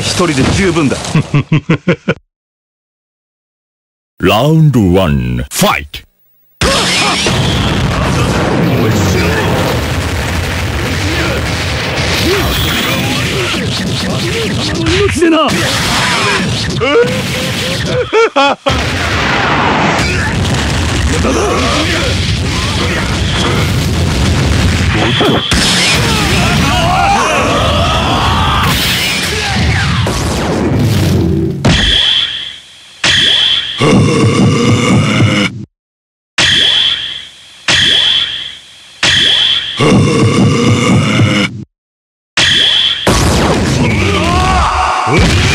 一人で十分だ。っ？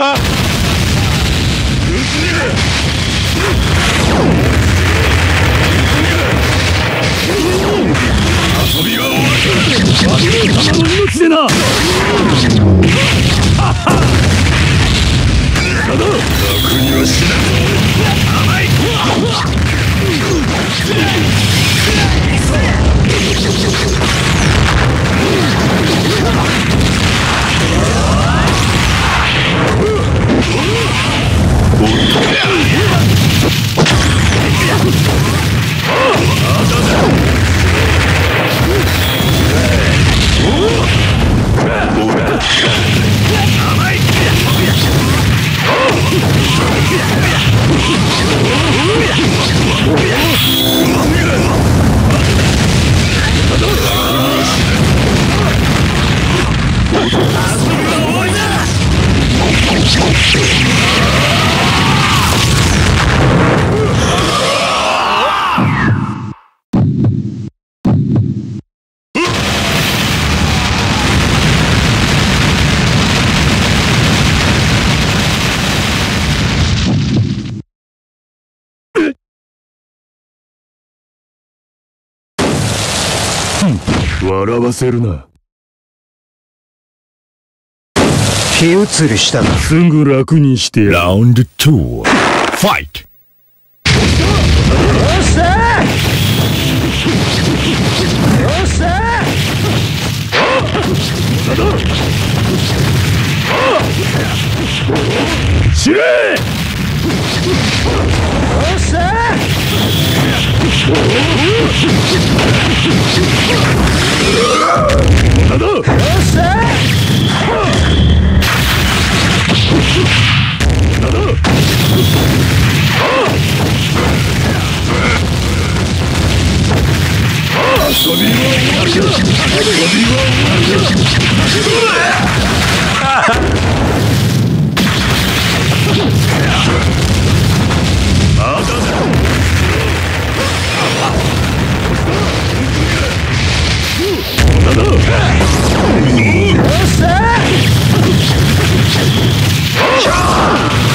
遊笑わせるな。気移りしたなすぐ楽にして。やる Round two, fight! 知れだだ遊びは終わりだ遊びはまだだだだまだだ燃えしろ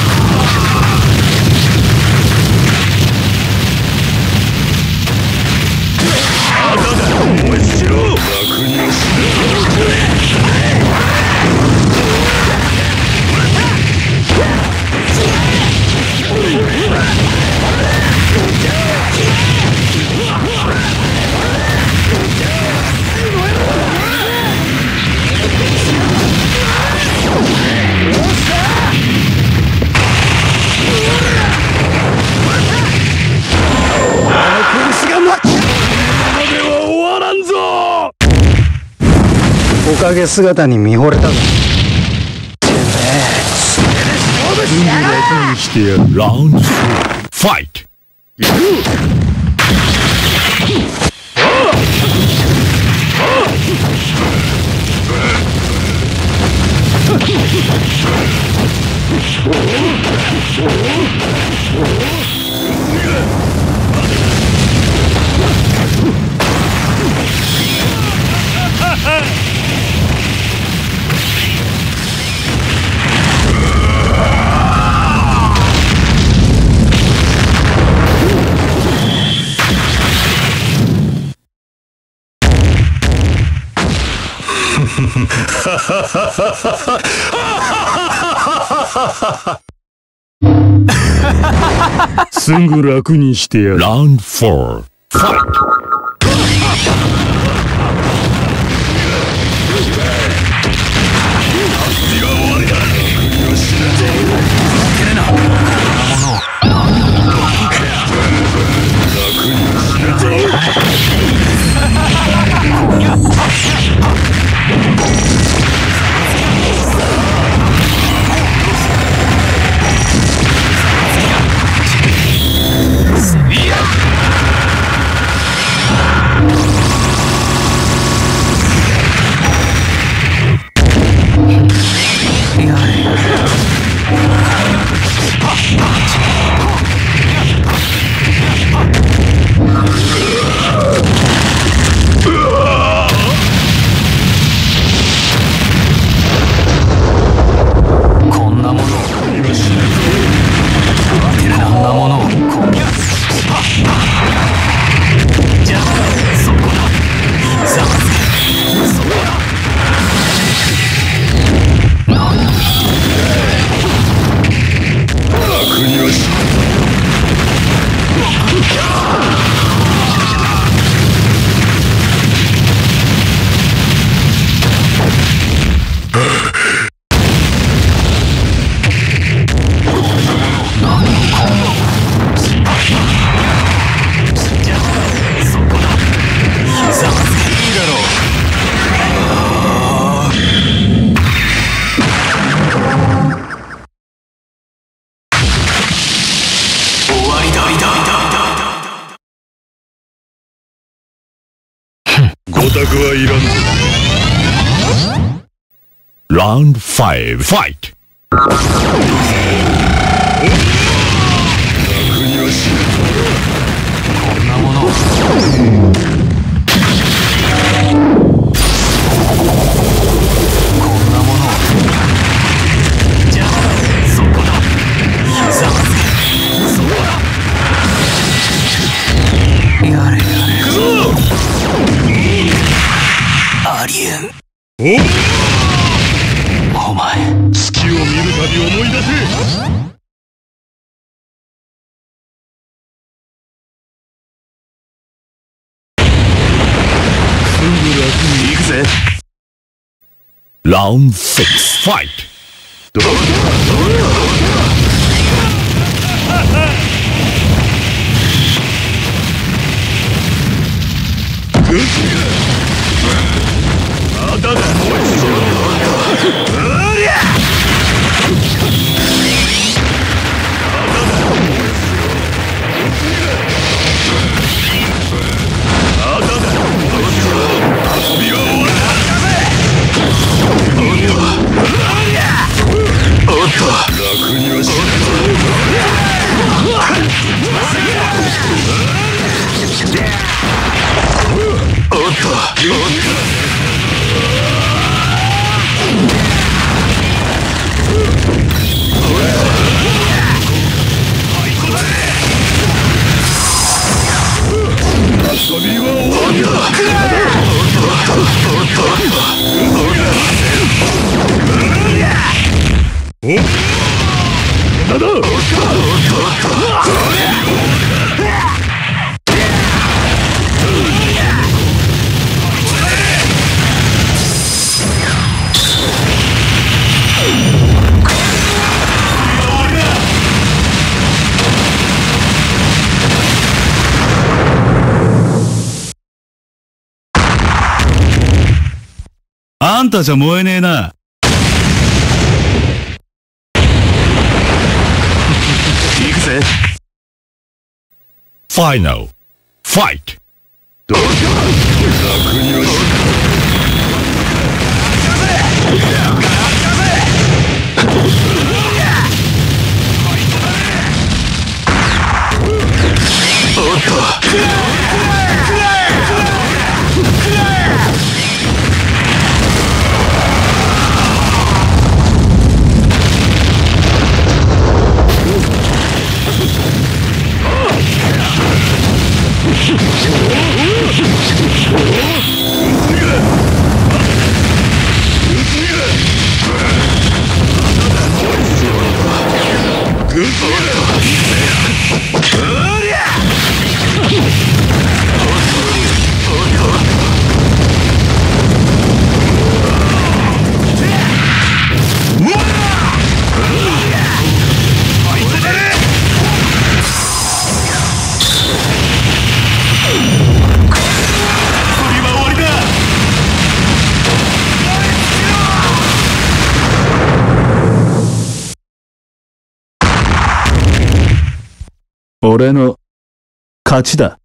おかげ姿に見惚れたぞしてやる Round 3. Fight! すぐ楽にしてやる。ラウンド4。五択はいらんぞ Round 5. Fight! 楽にはしこんなものお前月を見るたび思い出せ。行くぜラウンド6ファイト。だだああんたじゃ燃えねえな。行くぜ Final. Fight. おっ俺の勝ちだ。